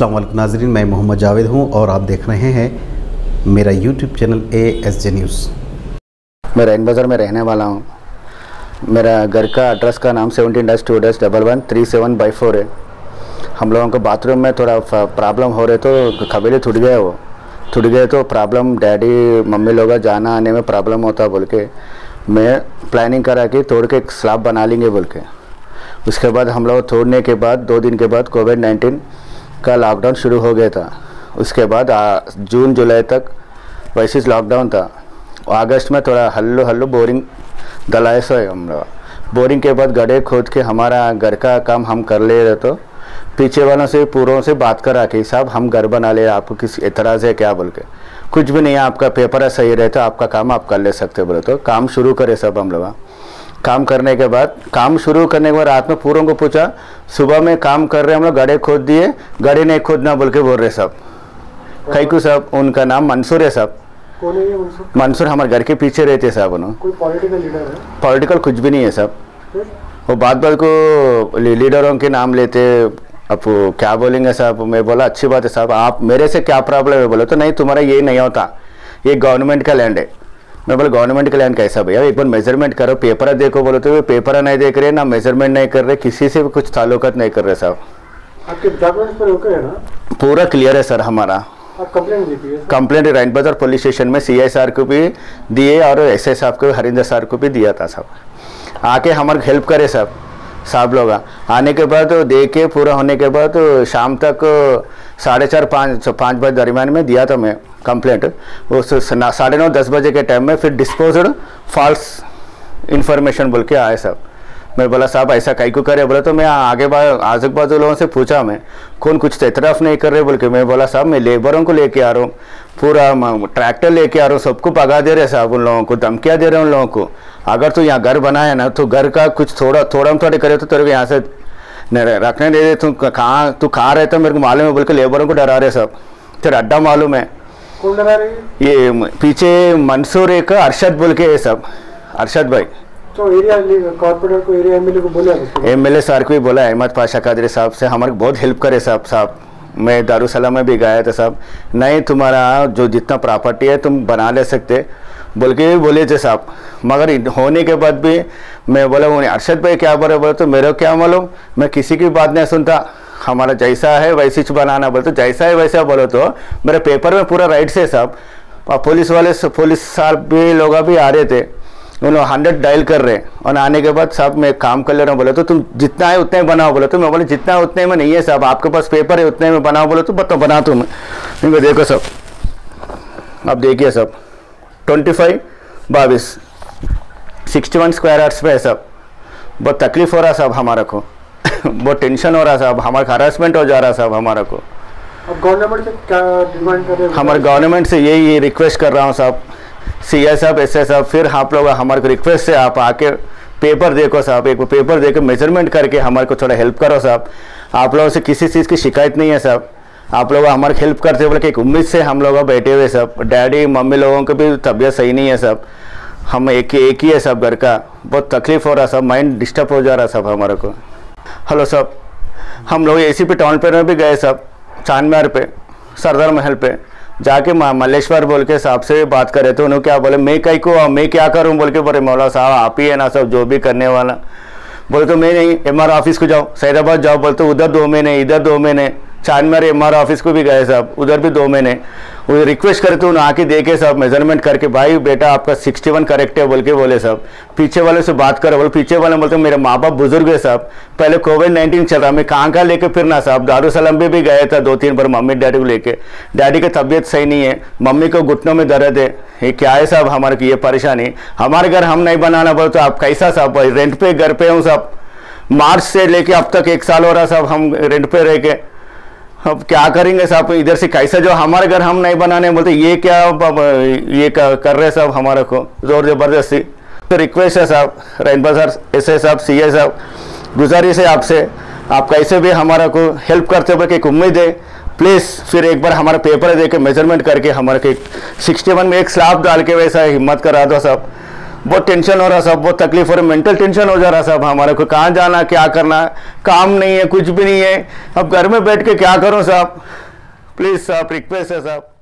वालेकुम नाजरीन, मैं मोहम्मद जावेद हूँ और आप देख रहे हैं मेरा YouTube channel A S J news मैं रैन बाज़ार में रहने वाला हूँ। मेरा घर का एड्रेस का नाम seventeen dash two dash double one three seven by four है। हम लोगों को बाथरूम में थोड़ा प्रॉब्लम हो रहे तो खबेले टूट गए वो। टूट गए तो प्रॉब्लम डैडी मम्मी लोग जाना आने में प्रॉब्लम होता बोल के। मैं प्लानिंग करा कि तोड़ के एक स्लाब बना लेंगे बोल के। उसके बाद हम लोग तोड़ने के बाद, दो दिन के बाद कोविड नाइन्टीन का लॉकडाउन शुरू हो गया था। उसके बाद आ, जून जुलाई तक वैसे लॉकडाउन था। अगस्त में थोड़ा हल्लो हल्लो बोरिंग दलाए सो हम लोग। बोरिंग के बाद गड्ढे खोद के हमारा घर का काम हम कर ले रहे तो पीछे वालों से पूरों से बात करा कि साहब हम घर बना ले आपको किसी एतराज़ है क्या? बोल के। कुछ भी नहीं है आपका पेपर है सही रहे तो आपका काम आप कर ले सकते बोले तो काम शुरू करे सब हम लोग। काम करने के बाद काम शुरू करने के बाद रात में पूरों को पूछा सुबह में काम कर रहे हम लोग गड्ढे खोद दिए गड्ढे नहीं खोदना बोल के बोल रहे सब। कई को सब उनका नाम मंसूर है है ये मंसूर? मंसूर हमारे घर के पीछे रहते साहब उन्होंने। कोई पॉलिटिकल लीडर है? पॉलिटिकल कुछ भी नहीं है सब वो बात बात को लीडरों के नाम लेते अब क्या बोलेंगे साहब? मैं बोला अच्छी बात है साहब आप मेरे से क्या प्रॉब्लम है? बोले तो नहीं तुम्हारा ये नहीं होता। ये गवर्नमेंट का लैंड है। मैं बोला गवर्नमेंट का लैंड कैसा भैया? एक बार मेज़रमेंट करो पेपर देखो बोले तो पेपर नहीं देख रहे ना मेज़रमेंट नहीं कर रहे किसी से भी कुछ ताल्लुकत नहीं कर रहे साहब। आपके डॉक्यूमेंट्स पर ओके है ना? पूरा क्लियर है सर हमारा। आप कंप्लेंट दी रैन बाज़ार पुलिस स्टेशन में सी साहब को भी दिए और एस आई साहब को हरिंदर सर को भी दिया था साहब। आके हमारे हेल्प करे सब साहब लोग। आने के बाद दे के पूरा होने के बाद शाम तक साढ़े चार पाँच पाँच बजे दरमियान में दिया था मैं। कंप्लेंट। उस साढ़े नौ, दस बजे के टाइम में फिर डिस्पोज्ड फॉल्स इन्फॉर्मेशन बोल के आए सब। मैं बोला, साहब, ऐसा कहीं को करे? बोला तो मैं आगे बा आजू बाजू लोगों से पूछा मैं, कौन कुछ तरफ़ नहीं कर रहे? बोल के मैं बोला, साहब, मैं लेबरों को लेके आ रहा हूँ, पूरा ट्रैक्टर लेके आ रहा हूँ, सबको पगा दे रहे साहब उन लोगों को, धमकियाँ दे रहे हैं उन लोगों को। अगर तू यहाँ घर बनाया ना तो घर का कुछ थोड़ा थोड़ा थोड़े करे तो तेरे को यहाँ से रखने दे दे, तू कहाँ तू कहाँ रहता मेरे को मालूम है? बोल के लेबरों को डरा रहे सब। तेरा अड्डा मालूम है। कौन डरा रही ये पीछे मंसूर एक अरशद बोल के सब अरशद भाई। तो एरिया कॉर्पोरेटर को एरिया एमएलए बोले सर को भी बोला अहमद पाशा कादरी साहब से हमारे बहुत हेल्प करे साहब साहब। मैं दारूसलाम में भी गया था साहब। नहीं तुम्हारा जो जितना प्रॉपर्टी है तुम बना ले सकते। बोल के भी बोले थे साहब। मगर होने के बाद भी मैं बोला उन्हें अरशद भाई क्या बोले बोले तो मेरे को क्या मालूम? मैं किसी की बात नहीं सुनता। हमारा जैसा है वैसे बनाना बोले तो जैसा है वैसा बोलो तो मेरे पेपर में पूरा राइट से और पुलिस वाले पुलिस साहब भी, लोग भी आ रहे थे। उन्होंने हंड्रेड डायल कर रहे। और आने के बाद साहब मैं काम कर ले रहा हूँ, बोले तो तुम जितना है उतना ही बनाओ, बोले तो मैं बोले जितना है उतने में नहीं है साहब। आपके पास पेपर है, उतने में बनाओ बोले तो बताओ बना तुम इनको देखो सब। अब देखिए सब। ट्वेंटी फाइव बाईस। सिक्सटी वन स्क्वायर आर्ट्स पे है सब। बहुत तकलीफ़ हो रहा है साहब हमारा को। बहुत टेंशन हो रहा है साहब हमारा हरासमेंट हो जा रहा है साहब हमारा को। अब गवर्नमेंट से क्या डिमांड कर रहे हैं? हमारे गवर्नमेंट से यही रिक्वेस्ट कर रहा हूँ साहब। सी एस साहब एस एस साहब फिर आप लोग हमारे को रिक्वेस्ट से आप आके पेपर देखो साहब एक पेपर देकर मेज़रमेंट करके हमारे को थोड़ा हेल्प करो साहब। आप लोगों से किसी चीज़ की शिकायत नहीं है साहब। आप लोग हमारे हेल्प करते बोले कि एक उम्मीद से हम लोग बैठे हुए सब डैडी मम्मी लोगों की भी तबीयत सही नहीं है सब हम एक ही एक ही है सब घर का। बहुत तकलीफ़ हो रहा सब माइंड डिस्टर्ब हो जा रहा सब हमारे को। हेलो सब। हम लोग ए सी पी टाउन पे भी गए सब चांदमार पे, सरदार महल पे। जाके म- मल्लेश्वर बोल के साहब से बात करे तो उन्होंने क्या बोले, मैं कहीं को, मैं क्या करूँ? बोल के बोले, मौला साहब, आप ही है ना सब, जो भी करने वाला। बोले तो मैं नहीं एम आर ऑफ़िस को जाओ, सैदाबाद जाओ। बोलते उधर दो महीने, इधर दो महीने। चांदमार एम आर ऑफ़िस को भी गए साहब उधर भी दो महीने। वो रिक्वेस्ट करते उन्हें आके देखे साहब मेज़रमेंट करके, भाई बेटा आपका 61 करेक्ट है, बोल के बोले साहब पीछे वाले से बात करो, बोले, पीछे वाले बोलते मेरे माँ बाप बुज़ुर्ग है साहब पहले कोविड नाइन्टीन चल रहा, मैं कहाँ कहाँ लेके फिरना साहब दारूसलम भी भी गया था दो तीन बार मम्मी डैडी को लेके। डैडी की तबीयत सही नहीं है, मम्मी को घुटनों में दर्द है। ये क्या है साहब हमारे की, ये परेशानी? हमारे घर हम नहीं बनाना, बोले तो आप कैसा साहब रेंट पे, घर पे हूँ साहब मार्च से लेके अब तक एक साल हो रहा साहब हम रेंट पे रह के। अब क्या करेंगे साहब? इधर से कैसा जो हमारे घर हम नहीं बनाने, बोलते ये क्या ये कर रहे साहब हमारे को? ज़ोर ज़बरदस्ती तो रिक्वेस्ट है साहब, रैन बाज़ार एस आई साहब, सी ए साहब, गुजारिश है आपसे। आप कैसे भी हमारा को हेल्प करते हुए एक उम्मीद है। प्लीज़ फिर एक बार हमारा पेपर दे के मेज़रमेंट करके हमारे को सिक्सटी वन में एक स्लाब डाल के वैसा हिम्मत करा दो साहब। बहुत टेंशन हो रहा साहब बहुत तकलीफ़ हो रही मेंटल टेंशन हो जा रहा साहब हमारे को। कहाँ जाना, क्या करना? काम नहीं है, कुछ भी नहीं है। अब घर में बैठ के क्या करूँ साहब प्लीज़ साहब रिक्वेस्ट है साहब